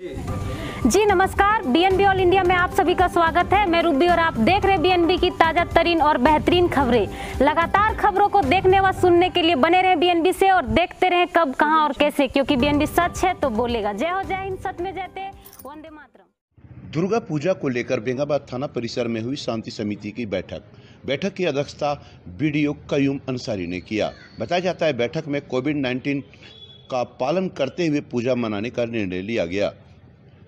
जी नमस्कार BNB all India में आप सभी का स्वागत है। मैं रूबी और आप देख रहे बीएनबी की ताज़ा, तरीन और बेहतरीन खबरें। लगातार खबरों को देखने व सुनने के लिए बने रहे बीएनबी से और देखते रहे कब, कहाँ और कैसे, क्योंकि बीएनबी सच है तो बोलेगा। जय हो, जय हिंद, सच में जयते वंदे मातरम। दुर्गा पूजा को लेकर बेंगाबाद थाना परिसर में हुई शांति समिति की बैठक। बैठक की अध्यक्षता बीडीओ कयूम अंसारी ने किया। बताया जाता है, बैठक में कोविड 19 का पालन करते हुए पूजा मनाने का निर्णय लिया गया।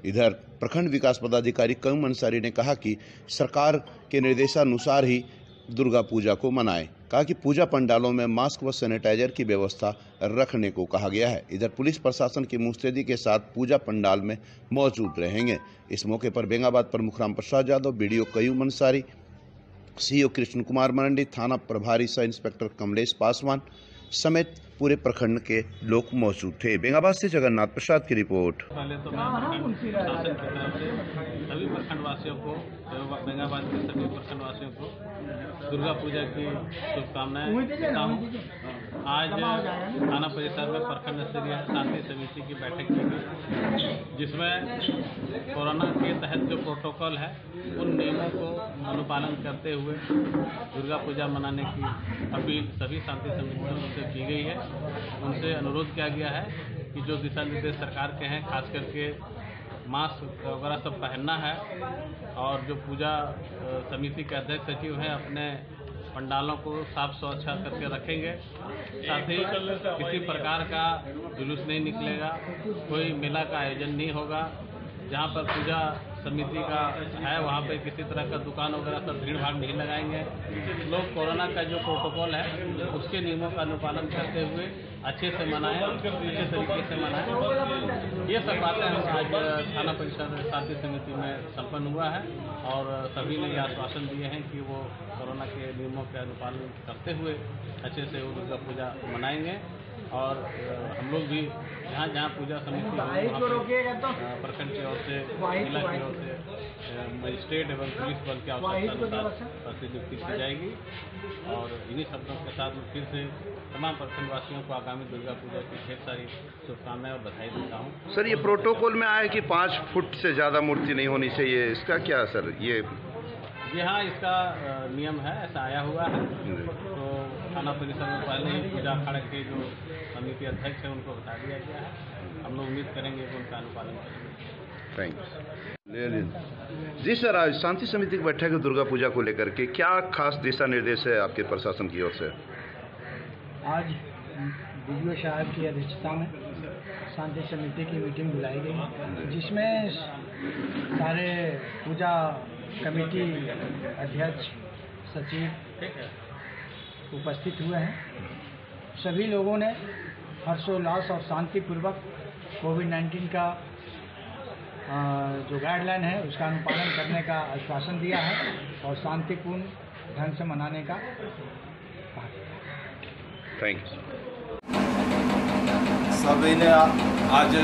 इधर प्रखंड विकास पदाधिकारी कयूम अंसारी ने कहा कि सरकार के निर्देशानुसार ही दुर्गा पूजा को मनाएँ। कहा कि पूजा पंडालों में मास्क व सैनिटाइजर की व्यवस्था रखने को कहा गया है। इधर पुलिस प्रशासन की मुस्तैदी के साथ पूजा पंडाल में मौजूद रहेंगे। इस मौके पर बेंगाबाद प्रमुख Ram Prasad Yadav B D BDO Qayyum Ansari CO Krishna Kumar Marandi, थाना प्रभारी सह इंस्पेक्टर कमलेश पासवान समेत पूरे प्रखंड के लोग मौजूद थे। बेंगाबाद से जगन्नाथ प्रसाद की रिपोर्ट। पहले तो मैं प्रखंड शासन की तरफ़ से सभी प्रखंडवासियों को बेंगाबाद के सभी प्रखंडवासियों को दुर्गा पूजा की शुभकामनाएँ देता हूँ। आज थाना परिसर में प्रखंड स्तरीय शांति समिति की बैठक की गई जिसमें कोरोना के तहत जो प्रोटोकॉल है उन नियमों को अनुपालन करते हुए दुर्गा पूजा मनाने की अपील सभी शांति समितियों से की गई है। उनसे अनुरोध किया गया है कि जो दिशा निर्देश सरकार के हैं, खास करके मास्क वगैरह सब पहनना है और जो पूजा समिति के अध्यक्ष सचिव हैं, अपने पंडालों को साफ़ सुथरा करके रखेंगे। साथ ही किसी प्रकार का जुलूस नहीं निकलेगा, कोई मेला का आयोजन नहीं होगा, जहाँ पर पूजा समिति का है, वहाँ पे किसी तरह का दुकान वगैरह सब भीड़ भाड़ नहीं लगाएँगे। लोग कोरोना का जो प्रोटोकॉल है, उसके नियमों का अनुपालन करते हुए अच्छे से मनाएँ, अच्छे तरीके से मनाएँ। ये सब बातें हम आज थाना परिषद शांति समिति में संपन्न हुआ है और सभी ने ये आश्वासन दिए हैं कि वो कोरोना के नियमों के अनुपालन करते हुए अच्छे से वो दुर्गा पूजा मनाएँगे। और हम लोग भी जहाँ जहाँ पूजा समिति अ, प्रखंड की ओर से जिला की ओर से मजिस्ट्रेट एवं पुलिस बल की आवश्यकता प्रतिनियुक्ति की जाएगी। और इन्हीं शब्दों के साथ मैं फिर से तमाम प्रखंड वासियों को आगामी दुर्गा पूजा की ढेर सारी शुभकामनाएँ और बधाई देता हूँ। सर ये प्रोटोकॉल में आया कि पाँच फुट से ज़्यादा मूर्ति नहीं होनी चाहिए। इसका क्या सर ये? जी हाँ इसका नियम है ऐसा आया हुआ है। तो थाना परिसर में पहले ही पूजा अखाड़े के जो समिति अध्यक्ष है उनको बता दिया गया है। हम लोग उम्मीद करेंगे कि उनका अनुपालन करेंगे। थैंक्स जी सर आज शांति समिति की बैठक है दुर्गा पूजा को लेकर के क्या खास दिशा निर्देश है आपके प्रशासन की ओर से? आज वीडियो साहब की अध्यक्षता में शांति समिति की मीटिंग बुलाई गई जिसमें सारे पूजा कमेटी अध्यक्ष सचिव उपस्थित हुए हैं। सभी लोगों ने हर्षोल्लास और शांतिपूर्वक कोविड 19 का जो गाइडलाइन है उसका अनुपालन करने का आश्वासन दिया है और शांतिपूर्ण ढंग से मनाने का कहा थैंक्स सभी ने आज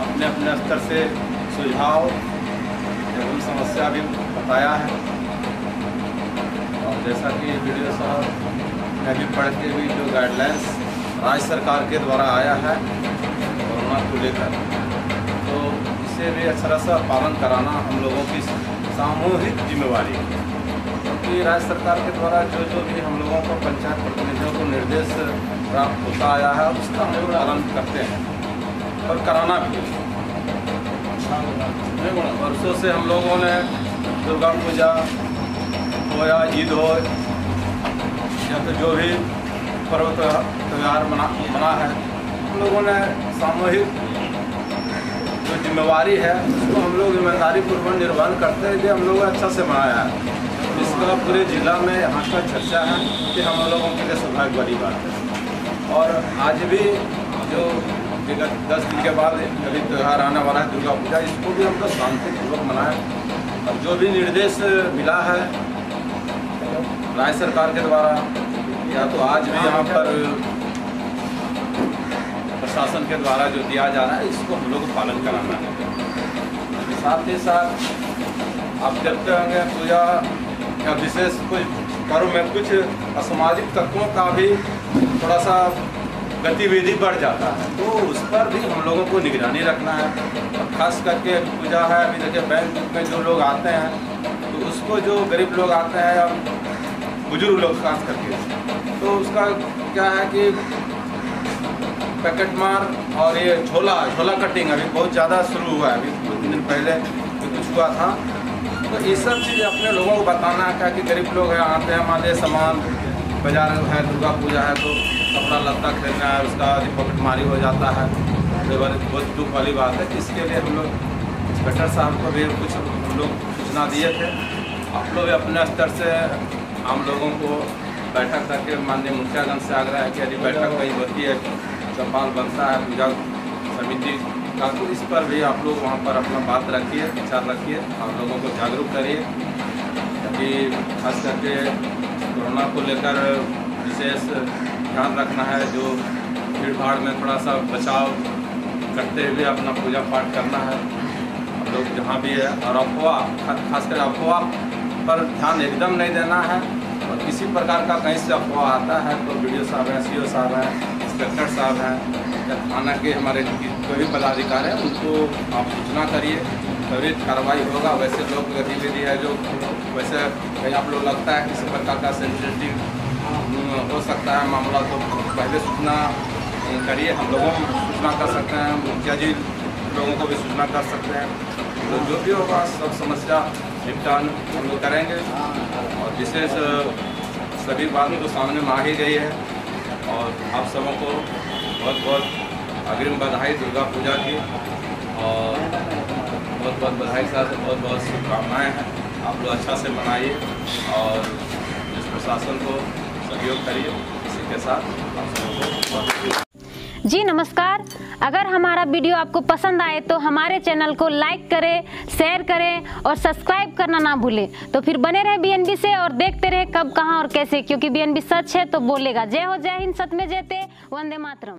अपने अपने स्तर से सुझाव एवं समस्या भी बताया है। और जैसा कि वीडियो साहब ने भी पढ़ के भी जो गाइडलाइंस राज्य सरकार के द्वारा आया है, कोरोना को लेकर तो इसे भी अच्छा सा पालन कराना हम लोगों की सामूहिक जिम्मेवारी है। क्योंकि राज्य सरकार के द्वारा जो जो भी हम लोगों को पंचायत प्रतिनिधियों को निर्देश प्राप्त होता आया है, उसका हम लोग पालन करते हैं और कराना भी वर्षों से हम लोगों ने दुर्गा पूजा हो या ईद हो, या फिर जो भी पर्व त्योहार मना मना है हम लोगों ने सामूहिक जो जिम्मेवारी है, उसको हम लोग ईमानदारी पूर्वक निर्वहन करते हैं हम लोगों ने अच्छा से मनाया है। इसका पूरे जिला में यहाँ का चर्चा है कि हम लोगों के लिए सौभाग्य वाली बात है। और आज भी जो विगत दस दिन के बाद अभी त्यौहार आने वाला है, दुर्गा पूजा, इसको भी हम लोग शांतिपूर्वक मनाएँ। और जो भी निर्देश मिला है राज्य सरकार के द्वारा, या तो आज भी यहाँ पर प्रशासन के द्वारा जो दिया जा रहा है, इसको हम लोग पालन कराना है। साथ ही साथ, आप देखते होंगे, पूजा या विशेष कुछ पर्व में कुछ असामाजिक तत्वों का भी थोड़ा सा गतिविधि बढ़ जाता है तो उस पर भी हम लोगों को निगरानी रखना है। और खास करके पूजा है, अभी देखिए बैंक में जो लोग आते हैं तो उसको जो गरीब लोग आते हैं और बुज़ुर्ग लोग खास करके। तो उसका क्या है कि पैकेट मार और ये झोला झोला कटिंग अभी बहुत ज़्यादा शुरू हुआ है। अभी कुछ दिन पहले कुछ हुआ था। तो ये सब चीज़ अपने लोगों को बताना है कि गरीब लोग हैं, आते हैं हमारे सामान, बाज़ार है, दुर्गा पूजा है तो कपड़ा लत्ता खरीदना है, उसका पॉकेट मारी हो जाता है। तो बहुत दुख वाली बात है। इसके लिए हम लोग इंस्पेक्टर साहब को भी कुछ लोग सूचना दिए थे। आप लोग अपने स्तर से आम लोगों को बैठक करके माननीय मुखियागंज से आग्रह है कि यदि बैठक कहीं होती है चौपाल बनता है पूजा समिति का तो इस पर भी आप लोग वहाँ पर अपना बात रखिए, विचार रखिए आप लोगों को जागरूक करिए। अभी खास करके कोरोना को लेकर विशेष ध्यान रखना है, जो भीड़ भाड़ में थोड़ा सा बचाव करते हुए अपना पूजा पाठ करना है। हम लोग जहाँ भी है, और अफवाह खासकर अफवाह पर ध्यान एकदम नहीं देना है और किसी प्रकार का कहीं से अफवाह आता है तो वीडियो साहब हैं सी साहब हैं, इंस्पेक्टर साहब हैं, या थाना के हमारे कोई भी पदाधिकारी हैं, उनको आप सूचना करिए, त्वरित कार्रवाई होगा। वैसे लोग गतिविधि है जो, वैसे कहीं आप लोग लगता है किसी प्रकार का सेंसिटिव हो सकता है मामला तो पहले सूचना करिए। हम लोगों को सूचना कर सकते हैं, मुखिया जी लोगों को भी सूचना कर सकते हैं। तो जो भी होगा, सब समस्या निपटान हम लोग करेंगे। और विशेष सभी बातों को सामने में आ ही गई है। और आप सबों को बहुत बहुत अग्रिम बधाई, दुर्गा पूजा की। और बहुत बहुत बधाई के साथ बहुत बहुत शुभकामनाएँ हैं। आप लोग अच्छा से मनाइए और इस प्रशासन को सहयोग करिए। इसी के साथ आप सबों को जी, नमस्कार। अगर हमारा वीडियो आपको पसंद आए तो हमारे चैनल को लाइक करें, शेयर करें और सब्सक्राइब करना ना भूलें। तो फिर बने रहे बीएनबी से और देखते रहे कब, कहाँ और कैसे, क्योंकि बीएनबी सच है तो बोलेगा। जय हो, जय हिंद, सत में जयते, वंदे मातरम।